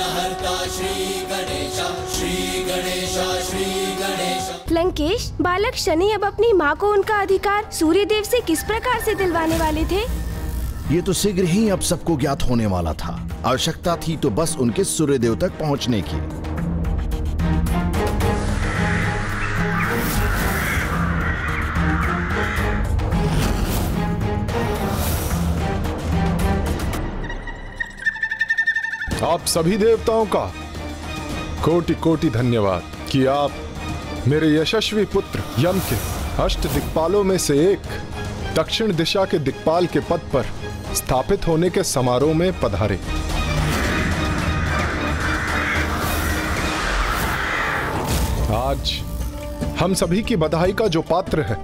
विघ्नहर्ता श्री गणेश श्री गणेश श्री गणेश। लंकेश बालक शनि अब अपनी माँ को उनका अधिकार सूर्य देव से किस प्रकार से दिलवाने वाले थे? ये तो शीघ्र ही अब सबको ज्ञात होने वाला था। आवश्यकता थी तो बस उनके सूर्यदेव तक पहुँचने की। आप सभी देवताओं का कोटि कोटि धन्यवाद कि आप मेरे यशस्वी पुत्र यम के अष्ट दिक्पालों में से एक दक्षिण दिशा के दिक्पाल के पद पर स्थापित होने के समारोह में पधारे। आज हम सभी की बधाई का जो पात्र है,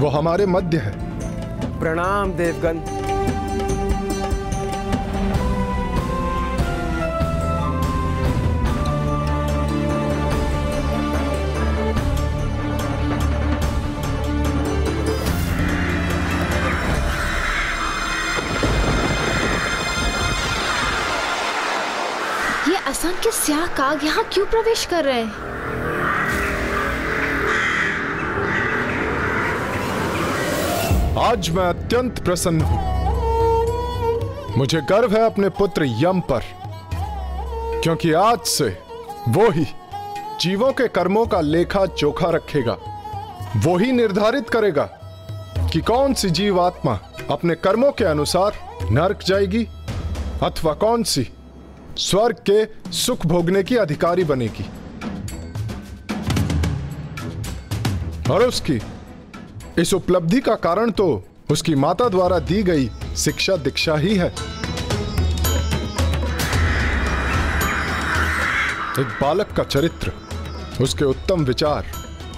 वो हमारे मध्य है। प्रणाम देवगन स्याह काग यहाँ क्यों प्रवेश कर रहे हैं? आज मैं अत्यंत प्रसन्न हूँ। मुझे गर्व है अपने पुत्र यम पर, क्योंकि आज से वो ही जीवों के कर्मों का लेखा चोखा रखेगा। वो ही निर्धारित करेगा कि कौन सी जीव आत्मा अपने कर्मों के अनुसार नरक जाएगी अथवा कौन सी स्वर्ग के सुख भोगने की अधिकारी बनेगी। और उसकी, इस उपलब्धि का कारण तो उसकी माता द्वारा दी गई शिक्षा दीक्षा ही है। एक बालक का चरित्र, उसके उत्तम विचार,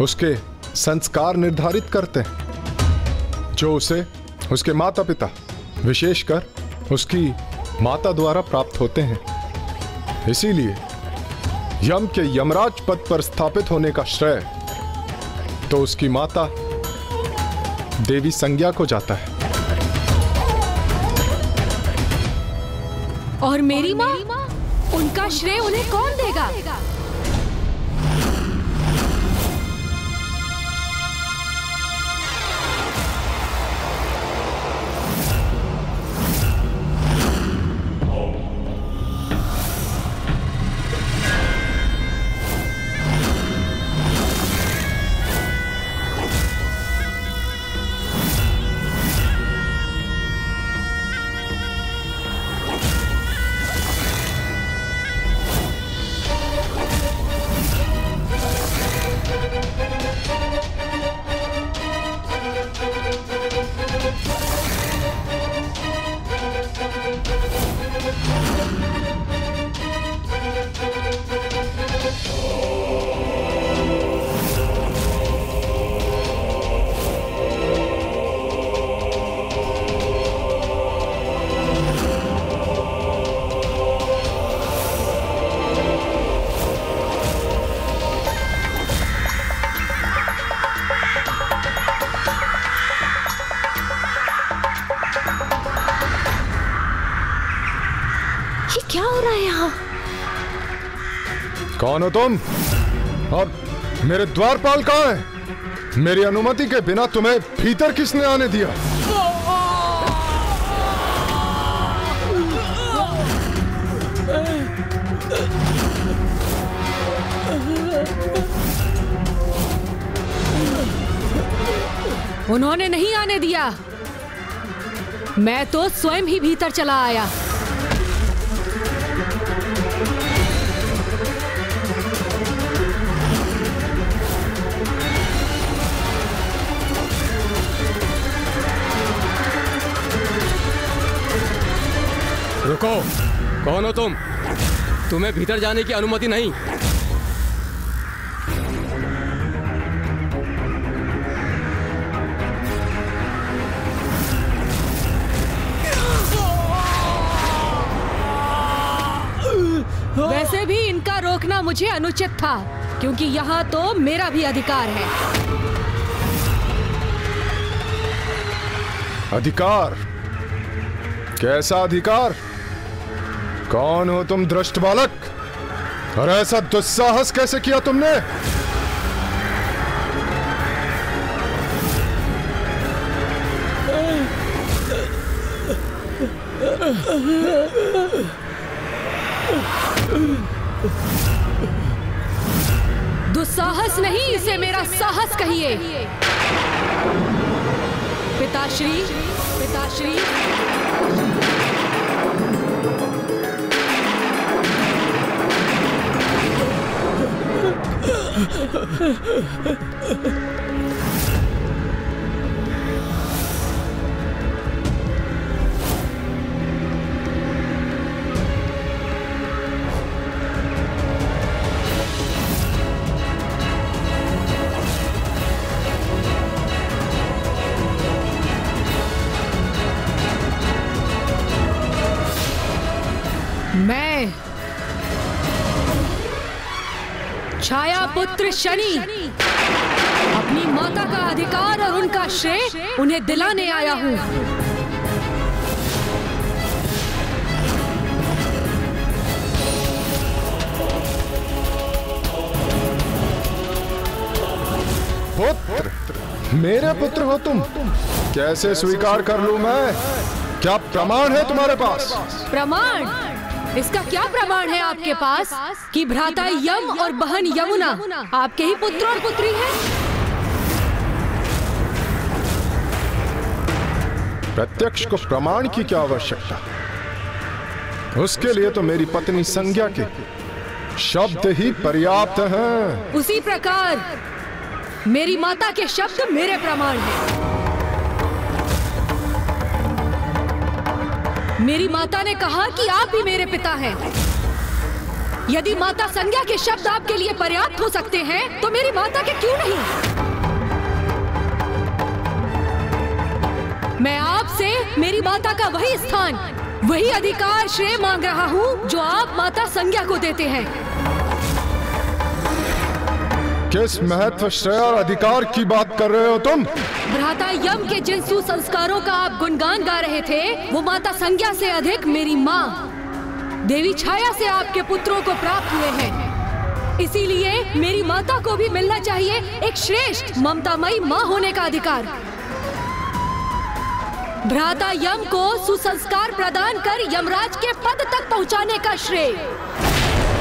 उसके संस्कार निर्धारित करते हैं। जो उसे, उसके माता पिता विशेषकर उसकी माता द्वारा प्राप्त होते हैं। इसीलिए यम के यमराज पद पर स्थापित होने का श्रेय तो उसकी माता देवी संज्ञा को जाता है। और मेरी माँ? उनका श्रेय उन्हें कौन देगा? कौन हो तुम। और मेरे द्वारपाल कहाँ है? मेरी अनुमति के बिना तुम्हें भीतर किसने आने दिया? उन्होंने नहीं आने दिया। मैं तो स्वयं ही भीतर चला आया। रुको। कौन हो तुम? तुम्हें भीतर जाने की अनुमति नहीं। वैसे भी इनका रोकना मुझे अनुचित था क्योंकि यहाँ तो मेरा भी अधिकार है। अधिकार? कैसा अधिकार? कौन हो तुम दृष्ट बालक? और ऐसा दुस्साहस कैसे किया तुमने? दुस्साहस नहीं, इसे मेरा साहस कहिए। पिताश्री पिताश्री। मैं छाया पुत्र शनि। अपनी माता का अधिकार और उनका श्रेय उन्हें दिलाने आया हूँ। पुत्र मेरे पुत्र हो तुम। कैसे स्वीकार कर लूँ मैं? क्या प्रमाण है तुम्हारे पास? प्रमाण? इसका क्या प्रमाण है आपके पास? कि भ्राता यम और बहन यमुना। आपके ही पुत्र और पुत्री हैं? प्रत्यक्ष को प्रमाण की क्या आवश्यकता? उसके लिए तो मेरी पत्नी संज्ञा के शब्द ही पर्याप्त हैं। उसी प्रकार मेरी माता के शब्द मेरे प्रमाण हैं। मेरी माता ने कहा कि आप भी मेरे पिता हैं। यदि माता संज्ञा के शब्द आपके लिए पर्याप्त हो सकते हैं तो मेरी माता के क्यों नहीं? मैं आपसे मेरी माता का वही स्थान, वही अधिकार श्रेय मांग रहा हूँ, जो आप माता संज्ञा को देते हैं। किस महत्व श्रेय और अधिकार की बात कर रहे हो तुम? भ्राता यम के जिन सुसंस्कारों का आप गुणगान गा रहे थे, वो माता संज्ञा से अधिक मेरी माँ। देवी छाया से आपके पुत्रों को प्राप्त हुए हैं। इसीलिए मेरी माता को भी मिलना चाहिए एक श्रेष्ठ, ममतामयी माँ होने का अधिकार। भ्राता यम को सुसंस्कार प्रदान कर यमराज के पद तक पहुँचाने का श्रेय।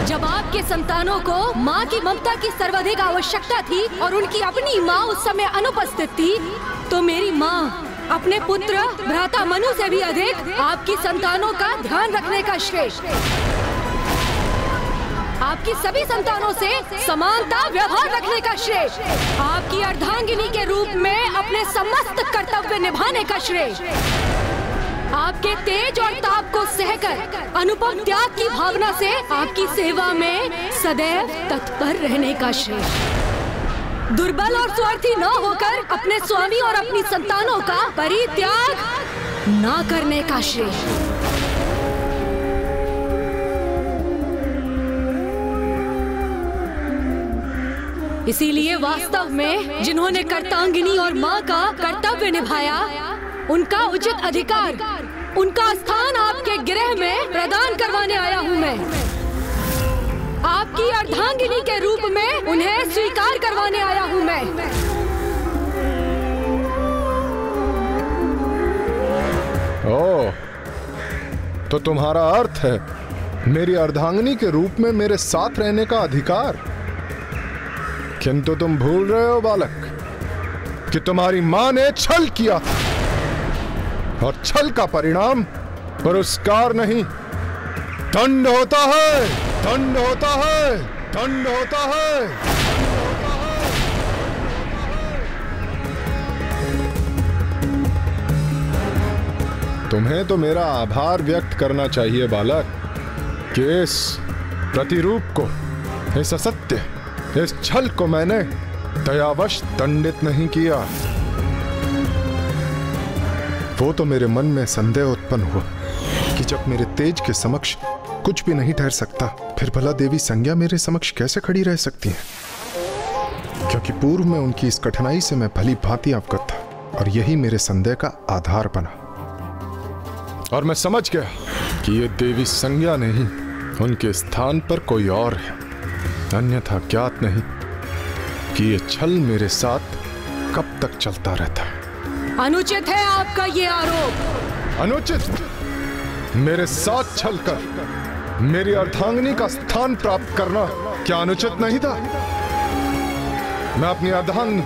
जब आपके संतानों को माँ की ममता की सर्वाधिक आवश्यकता थी और उनकी अपनी माँ उस समय अनुपस्थित थी तो मेरी माँ, अपने पुत्र भ्राता मनु से भी अधिक आपकी संतानों का ध्यान रखने का श्रेय आपकी सभी संतानों से समानता, व्यवहार रखने का श्रेय आपकी अर्धांगिनी के रूप में अपने समस्त कर्तव्य निभाने का श्रेय आपके तेज और ताप को सहकर, अनुपम त्याग की भावना से आपकी सेवा में सदैव तत्पर रहने का श्रेय। दुर्बल और स्वार्थी न होकर अपने स्वामी और अपनी संतानों का परित्याग न करने का श्रेय। इसीलिए वास्तव में जिन्होंने कर्तांगिनी और माँ का कर्तव्य निभाया, उनका उचित अधिकार उनका स्थान आपके गृह में प्रदान करवाने आया हूँ मैं। आपकी अर्धांगिनी के रूप में उन्हें स्वीकार करवाने आया हूँ मैं। ओ, तो तुम्हारा अर्थ है मेरी अर्धांगिनी के रूप में मेरे साथ रहने का अधिकार? किंतु तुम भूल रहे हो बालक कि तुम्हारी माँ ने छल किया था। और छल का परिणाम पुरस्कार नहीं। दंड होता है दंड होता है दंड होता है, तुम्हें तो मेरा आभार व्यक्त करना चाहिए, बालक। कि इस प्रतिरूप को, इस असत्य, इस छल को मैंने दयावश दंडित नहीं किया। वो तो मेरे मन में संदेह उत्पन्न हुआ कि जब मेरे तेज के समक्ष कुछ भी नहीं ठहर सकता, फिर भला देवी संज्ञा मेरे समक्ष कैसे खड़ी रह सकती है? क्योंकि पूर्व में उनकी इस कठिनाई से मैं भली भांति अवगत था और यही मेरे संदेह का आधार बना। और मैं समझ गया कि ये देवी संज्ञा नहीं, उनके स्थान पर कोई और है। अन्यथा ज्ञात नहीं कि ये छल मेरे साथ कब तक चलता रहता है। अनुचित है आपका ये आरोप। अनुचित? मेरे साथ छलकर मेरी अर्धांगिनी का स्थान प्राप्त करना क्या अनुचित नहीं था? मैं अपनी अर्धांग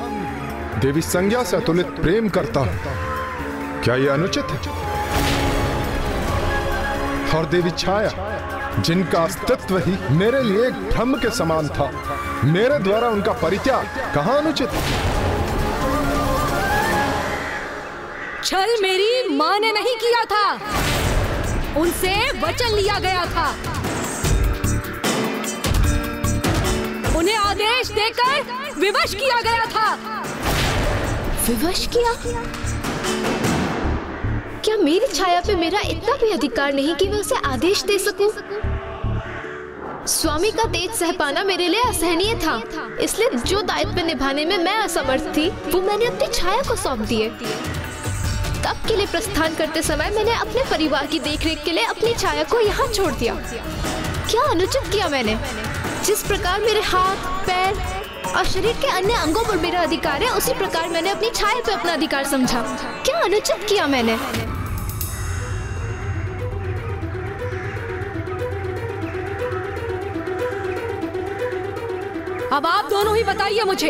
देवी संज्ञा से अतुलित प्रेम करता हूँ। क्या यह अनुचित है? और देवी छाया, जिनका अस्तित्व ही मेरे लिए एक भ्रम के समान था, मेरे द्वारा उनका परित्याग कहाँ अनुचित? है? छल मेरी माँ ने नहीं किया था। उनसे वचन लिया गया था। उन्हें आदेश देकर विवश किया गया था। विवश किया? क्या मेरी छाया पे मेरा इतना भी अधिकार नहीं कि मैं उसे आदेश दे सकूँ? स्वामी का तेज सह पाना मेरे लिए असहनीय था। इसलिए जो दायित्व निभाने में मैं असमर्थ थी, वो मैंने अपनी छाया को सौंप दिए। तब के लिए प्रस्थान करते समय मैंने अपने परिवार की देखरेख के लिए अपनी छाया को यहाँ छोड़ दिया। क्या अनुचित किया मैंने? जिस प्रकार मेरे हाथ, पैर और शरीर के अन्य अंगों पर मेरा अधिकार है, उसी प्रकार मैंने अपनी छाया पे अपना अधिकार समझा। क्या अनुचित किया मैंने? अब आप दोनों ही बताइए मुझे।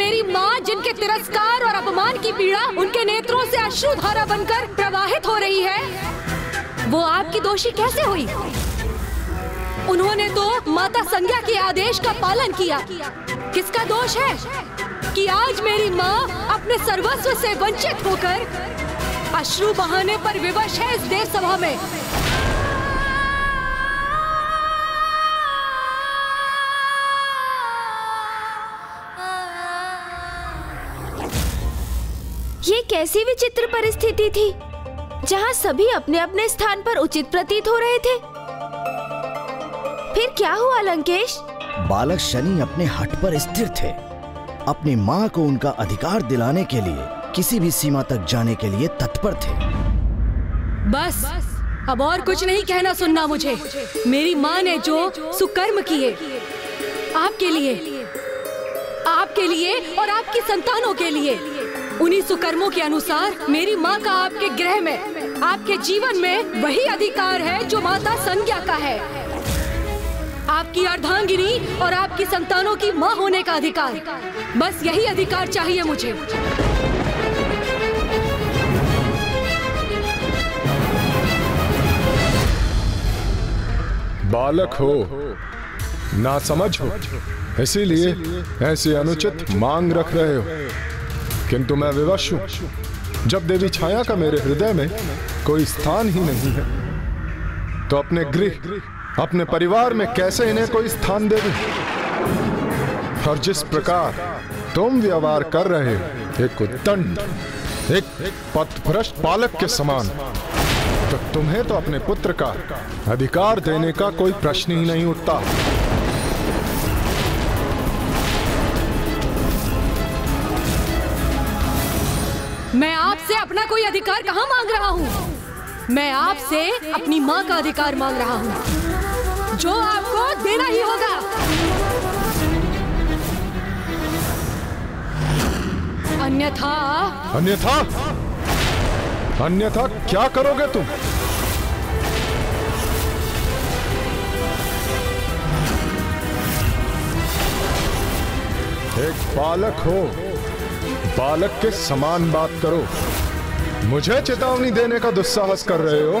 मेरी माँ, जिनके तिरस्कार और अपमान की पीड़ा उनके नेत्रों से अश्रु धारा बनकर प्रवाहित हो रही है, वो आपकी दोषी कैसे हुई? उन्होंने तो माता संज्ञा के आदेश का पालन किया। किसका दोष है कि आज मेरी माँ अपने सर्वस्व से वंचित होकर अश्रु बहाने पर विवश है इस देव सभा में? कैसी विचित्र परिस्थिति थी जहाँ सभी अपने अपने स्थान पर उचित प्रतीत हो रहे थे। फिर क्या हुआ लंकेश? बालक शनि अपने हट पर स्थिर थे। अपनी माँ को उनका अधिकार दिलाने के लिए किसी भी सीमा तक जाने के लिए तत्पर थे। बस अब और कुछ नहीं कहना सुनना मुझे। मेरी माँ ने जो सुकर्म किए आपके लिए। आपके लिए और आपकी संतानों के लिए। उन्हीं सुकर्मों के अनुसार मेरी माँ का आपके ग्रह में, आपके जीवन में वही अधिकार है जो माता संज्ञा का है। आपकी अर्धांगिनी और आपकी संतानों की माँ होने का अधिकार। बस यही अधिकार चाहिए मुझे। बालक हो ना समझ हो, इसीलिए ऐसी अनुचित मांग रख रहे हो। किंतु मैं विवश हूँ। जब देवी छाया का मेरे हृदय में कोई स्थान ही नहीं है तो अपने गृह, अपने परिवार में कैसे इन्हें कोई स्थान दे दूँ? और जिस प्रकार तुम व्यवहार कर रहे हो, एक उद्दंड एक पथभ्रष्ट पालक के समान तो तुम्हें तो अपने पुत्र का अधिकार देने का कोई प्रश्न ही नहीं उठता। अपना कोई अधिकार कहाँ मांग रहा हूँ? मैं आपसे अपनी माँ का अधिकार मांग रहा हूँ। जो आपको देना ही होगा। अन्यथा अन्यथा? अन्यथा क्या करोगे तुम? एक बालक हो। बालक के समान बात करो। मुझे चेतावनी देने का दुस्साहस कर रहे हो?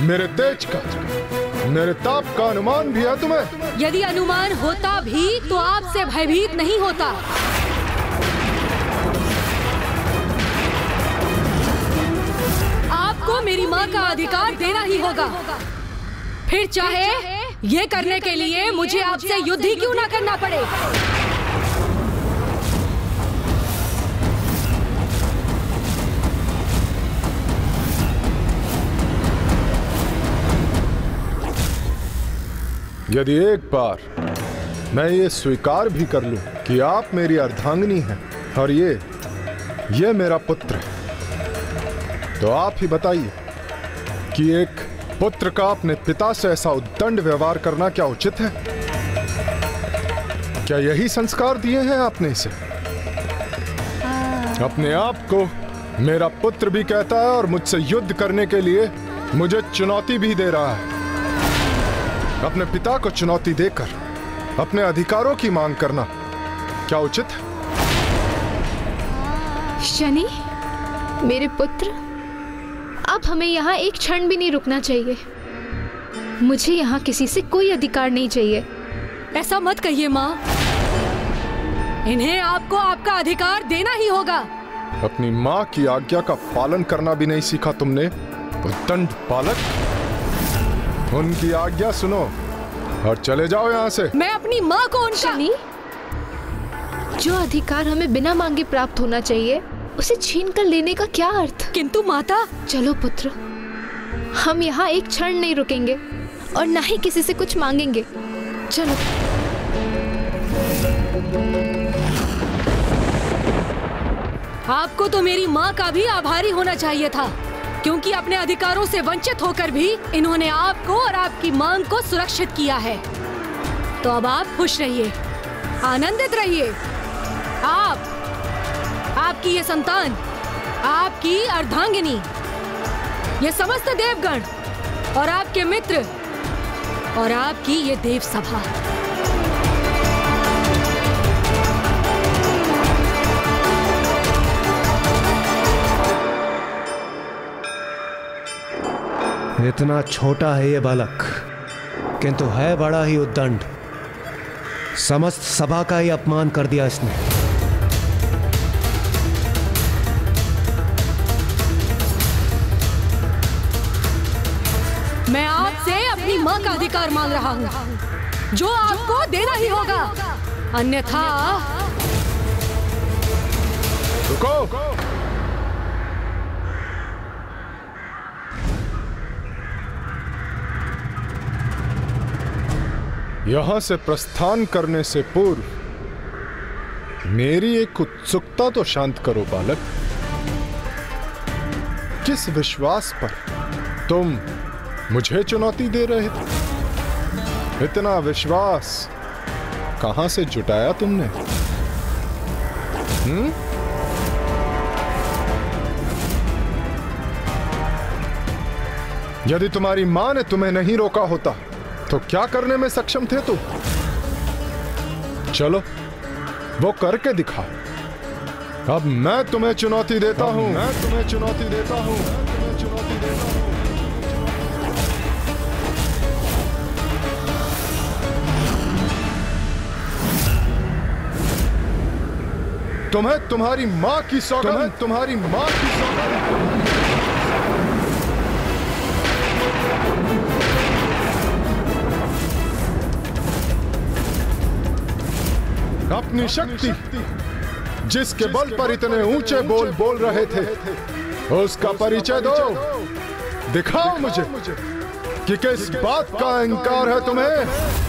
मेरे तेज का, मेरे ताप का अनुमान भी है तुम्हें? यदि अनुमान होता भी तो आपसे भयभीत नहीं होता। आपको मेरी माँ का अधिकार देना ही होगा। फिर चाहे ये करने के लिए मुझे आपसे युद्ध ही क्यों ना करना पड़े? यदि एक बार मैं ये स्वीकार भी कर लूँ कि आप मेरी अर्धांगिनी हैं और ये ये मेरा पुत्र है तो आप ही बताइए कि एक पुत्र का अपने पिता से ऐसा उद्दंड व्यवहार करना क्या उचित है? क्या यही संस्कार दिए हैं आपने इसे? अपने आप को मेरा पुत्र भी कहता है और मुझसे युद्ध करने के लिए मुझे चुनौती भी दे रहा है। अपने पिता को चुनौती देकर अपने अधिकारों की मांग करना क्या उचित? है शनि मेरे पुत्र अब हमें यहाँ एक क्षण भी नहीं रुकना चाहिए। मुझे यहाँ किसी से कोई अधिकार नहीं चाहिए। ऐसा मत कहिए माँ। इन्हें आपको आपका अधिकार देना ही होगा। अपनी माँ की आज्ञा का पालन करना भी नहीं सीखा तुमने? दंड बालक उनकी आज्ञा सुनो और चले जाओ यहाँ से। मैं अपनी माँ को उनका शनि जो अधिकार हमें बिना मांगे प्राप्त होना चाहिए उसे छीन कर लेने का क्या अर्थ? किंतु माता चलो पुत्र हम यहाँ एक क्षण नहीं रुकेंगे और ना ही किसी से कुछ मांगेंगे। चलो। आपको तो मेरी माँ का भी आभारी होना चाहिए था। क्योंकि अपने अधिकारों से वंचित होकर भी इन्होंने आपको और आपकी मांग को सुरक्षित किया है। तो अब आप खुश रहिए, आनंदित रहिए। आप, आपकी ये संतान, आपकी अर्धांगिनी, ये समस्त देवगण और आपके मित्र और आपकी ये देव सभा इतना छोटा है ये बालक किंतु है बड़ा ही उद्दंड। समस्त सभा का ही अपमान कर दिया इसने। मैं आपसे अपनी माँ का अधिकार मांग रहा हूँ जो आपको देना ही होगा। अन्यथा रुको। यहाँ से प्रस्थान करने से पूर्व, मेरी एक उत्सुकता तो शांत करो बालक। किस विश्वास पर तुम मुझे चुनौती दे रहे थे इतना विश्वास कहाँ से जुटाया तुमने? हम्म? यदि तुम्हारी माँ ने तुम्हें नहीं रोका होता तो क्या करने में सक्षम थे तुम चलो वो करके दिखा। अब मैं तुम्हें चुनौती देता हूँ। मैं तुम्हें चुनौती देता हूँ। तुम्हें चुनौती देता हूँ। तुम्हें तुम्हारी माँ की सौगंध तुम्हारी माँ की सौगंध अपनी शक्ति, जिसके बल पर इतने ऊँचे बोल बोल रहे थे, उसका परिचय दो। दिखाओ मुझे कि किस बात का अहंकार है तुम्हें।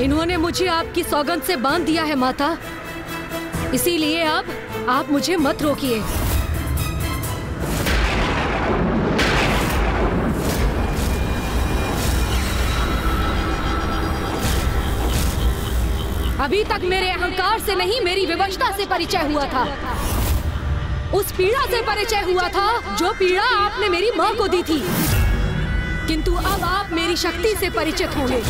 इन्होंने मुझे आपकी सौगंध से बाँध दिया है, माता। इसीलिए अब आप मुझे मत रोकिए। अभी तक मेरे अहंकार से नहीं, मेरी विवशता से परिचय हुआ था। उस पीड़ा से परिचय हुआ था, जो पीड़ा आपने मेरी माँ को दी थी। किंतु अब आप मेरी शक्ति से परिचित होंगे।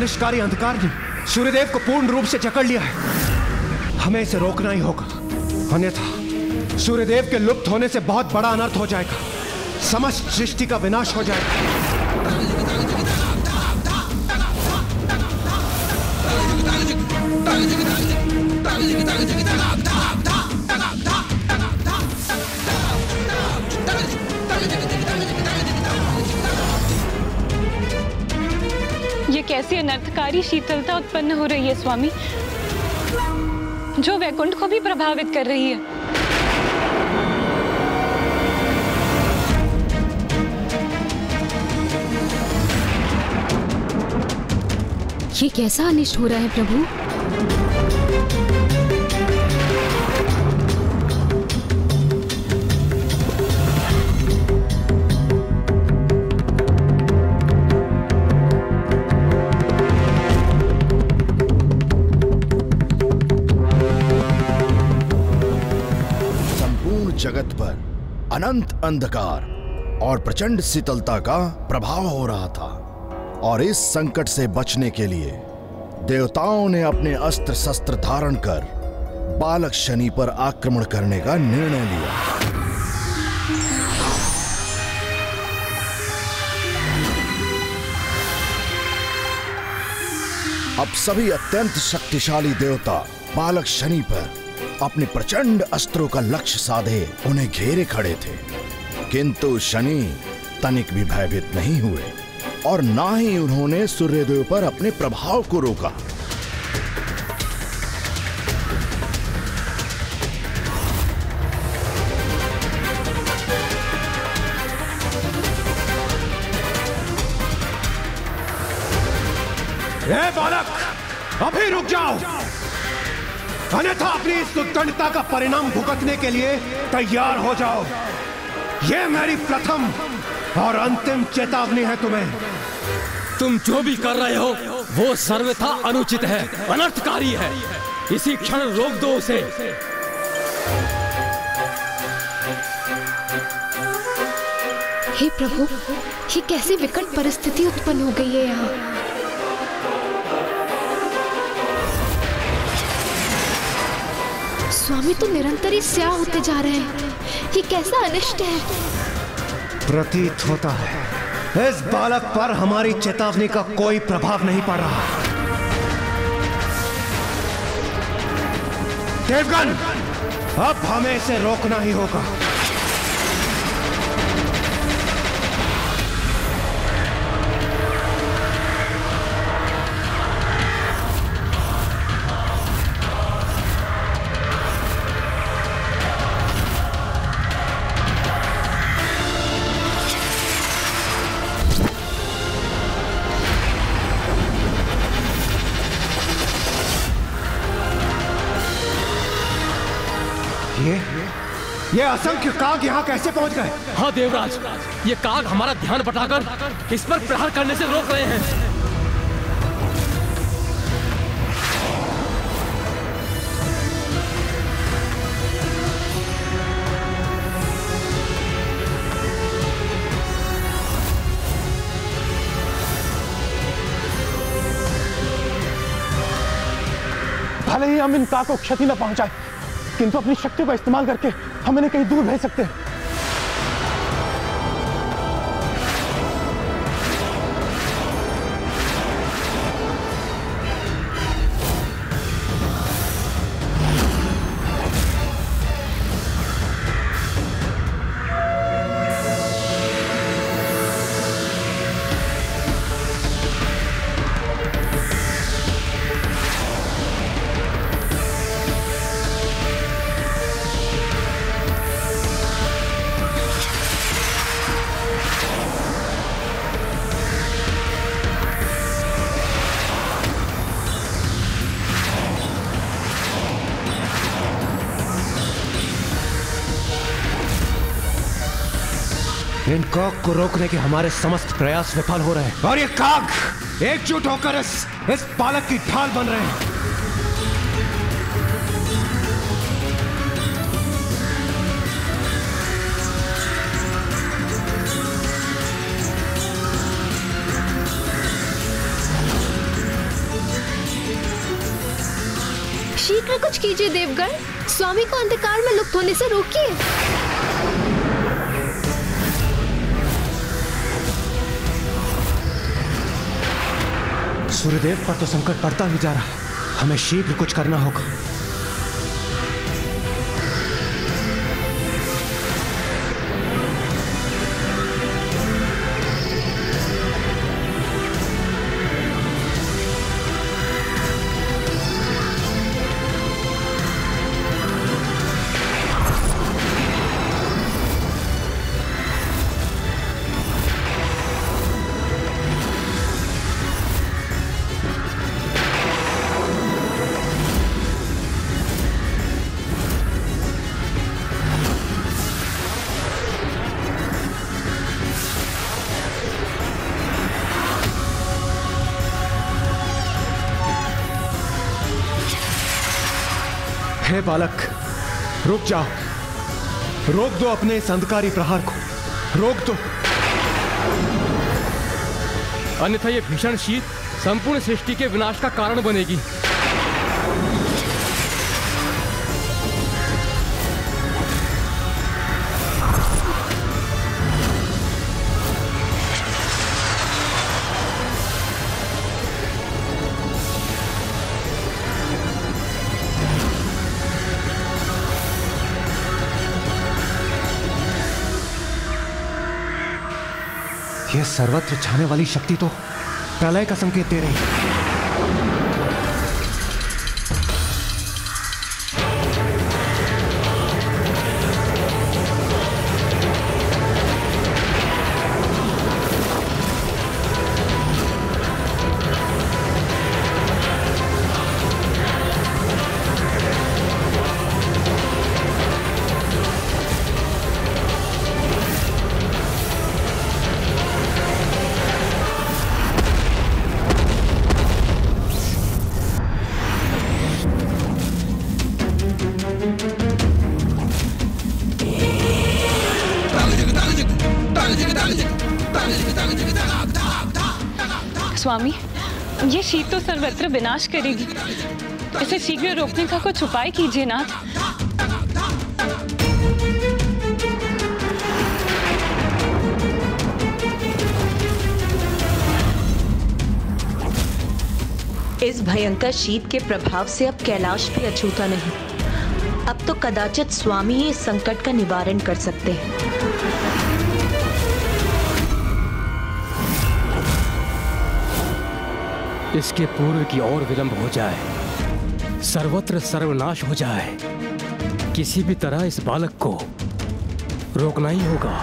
अनिष्कारी अंधकार ने सूर्यदेव को पूर्ण रूप से जकड़ लिया है। हमें इसे रोकना ही होगा। अन्यथा सूर्यदेव के लुप्त होने से बहुत बड़ा अनर्थ हो जाएगा। समस्त सृष्टि का विनाश हो जाएगा। कैसी अनर्थकारी शीतलता उत्पन्न हो रही है, स्वामी, जो वैकुंठ को भी प्रभावित कर रही है। ये कैसा अनिष्ट हो रहा है, प्रभु? अंधकार और प्रचंड शीतलता का प्रभाव हो रहा था। और इस संकट से बचने के लिए देवताओं ने अपने अस्त्र शस्त्र धारण कर बालक शनि पर आक्रमण करने का निर्णय लिया। अब सभी अत्यंत शक्तिशाली देवता बालक शनि पर अपने प्रचंड अस्त्रों का लक्ष्य साधे उन्हें घेरे खड़े थे। किंतु शनि तनिक भी भयभीत नहीं हुए और ना ही उन्होंने सूर्यदेव पर अपने प्रभाव को रोका। बालक, अभी रुक जाओ। अन्यथा अपनी इस उद्दंडता का परिणाम भुगतने के लिए तैयार हो जाओ। ये मेरी प्रथम और अंतिम चेतावनी है तुम्हें। तुम जो भी कर रहे हो वो सर्वथा अनुचित है अनर्थकारी है। इसी क्षण रोक दो उसे। हे प्रभु ये कैसी विकट परिस्थिति उत्पन्न हो गई है यहाँ। स्वामी तो निरंतर ही स्याह होते जा रहे हैं। ये कैसा अनिष्ट है। प्रतीत होता है, इस बालक पर हमारी चेतावनी का कोई प्रभाव नहीं पड़ रहा। देवगन, अब हमें इसे रोकना ही होगा। असंख्य काग यहाँ कैसे पहुँच गए? हाँ देवराज ये काग हमारा ध्यान बटाकर इस पर प्रहार करने से रोक रहे हैं। भले ही हम इन का को क्षति न पहुँचाए किंतु अपनी शक्ति का इस्तेमाल करके हम इन्हें कहीं दूर भेज सकते हैं। इन कॉक को रोकने के हमारे समस्त प्रयास विफल हो रहे हैं। और ये काक एकजुट होकर इस इस पालक की ढाल बन रहे हैं। शीघ्र कुछ कीजिए देवगण। स्वामी को अंधकार में लुप्त होने से रोकिए। सूर्यदेव पर तो संकट बढ़ता ही जा रहा है। हमें शीघ्र कुछ करना होगा। हे, बालक। रुक जाओ रोक दो अपने इस अंधकारी प्रहार को। रोक दो। अन्यथा यह भीषण शीत संपूर्ण सृष्टि के विनाश का कारण बनेगी। यह सर्वत्र छाने वाली शक्ति तो प्रलय का संकेत दे रही है। स्वामी, ये शीत तो सर्वत्र विनाश करेगी। इसे शीघ्र रोकने का कुछ उपाय कीजिए, नाथ। इस भयंकर शीत के प्रभाव से अब कैलाश भी अछूता नहीं। अब तो कदाचित स्वामी ही इस संकट का निवारण कर सकते हैं। इसके पूर्व की और विलंब हो जाए, सर्वत्र सर्वनाश हो जाए। किसी भी तरह इस बालक को रोकना ही होगा।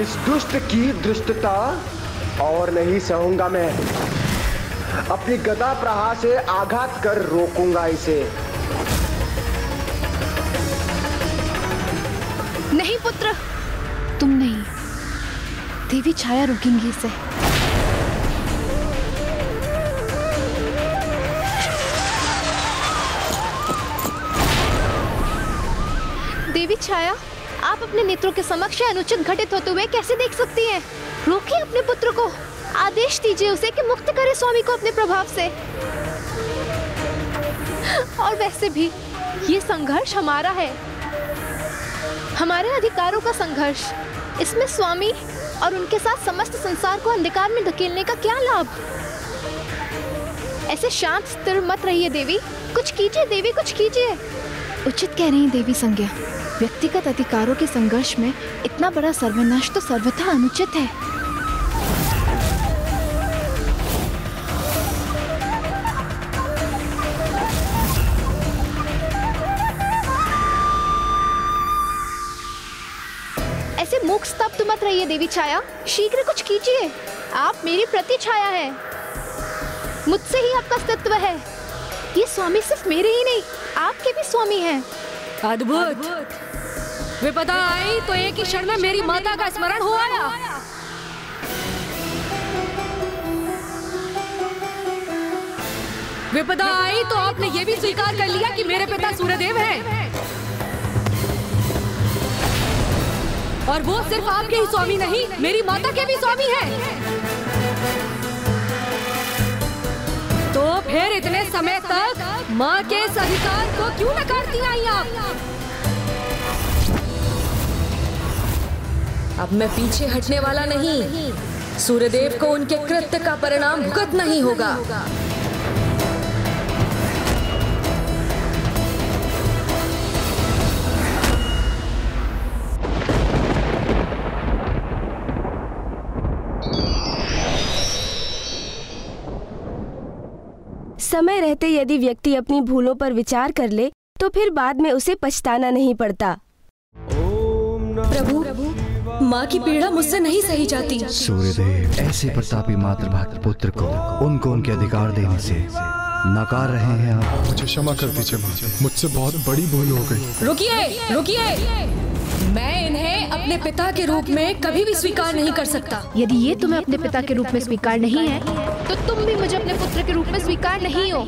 इस दुष्ट की दृष्टता और नहीं सहूँगा मैं। अपनी गदा प्रहार से आघात कर रोकूँगा इसे। नहीं, पुत्र। तुम नहीं। देवी छाया रोकेंगी इसे। देवी छाया, आप अपने नेत्रों के समक्ष अनुचित घटित होते हुए कैसे देख सकती हैं? रोकिए अपने पुत्र को। आदेश दीजिए उसे कि मुक्त करे स्वामी को अपने प्रभाव से। और वैसे भी, ये संघर्ष हमारा है। हमारे अधिकारों का संघर्ष, इसमें स्वामी और उनके साथ समस्त संसार को अंधकार में धकेलने का क्या लाभ? ऐसे शांत, स्थिर मत रहिए देवी। कुछ कीजिए देवी, कुछ कीजिए। उचित कह रही देवी संज्ञा। व्यक्तिगत अधिकारों के संघर्ष में इतना बड़ा सर्वनाश तो सर्वथा अनुचित है। रहिए देवी छाया? शीघ्र कुछ कीजिए। आप मेरी प्रति छाया है। मुझसे ही आपका अस्तित्व है। ये स्वामी सिर्फ़ मेरे ही नहीं, आपके भी स्वामी हैं। अद्भुत। विपदा आई तो एक ही क्षण में मेरी माता का स्मरण हो आया। विपदा आई तो आपने ये भी स्वीकार कर लिया कि मेरे पिता सूर्यदेव हैं। और वो सिर्फ़ आपके ही स्वामी नहीं, मेरी माता के भी स्वामी हैं। तो फिर इतने समय तक माँ के इस अधिकार को क्यों नकारती आई आप? अब मैं पीछे हटने वाला नहीं। सूर्यदेव को उनके कृत्य का परिणाम भुगत नहीं होगा। समय रहते यदि व्यक्ति अपनी भूलों पर विचार कर ले तो फिर बाद में उसे पछताना नहीं पड़ता। प्रभु माँ की पीड़ा मुझसे नहीं सही जाती। सूर्यदेव ऐसे प्रतापी मातृभक्त पुत्र को उनको उनके अधिकार देने से नकार रहे हैं आप। मुझे क्षमा कर दीजिए मुझसे बहुत बड़ी भूल हो गई। रुकिए रुकिए। मैं इन्हें अपने पिता के रूप में कभी भी स्वीकार नहीं कर सकता। यदि ये तुम्हें अपने पिता के रूप में स्वीकार नहीं है तो तुम भी मुझे अपने पुत्र के रूप में स्वीकार नहीं हो।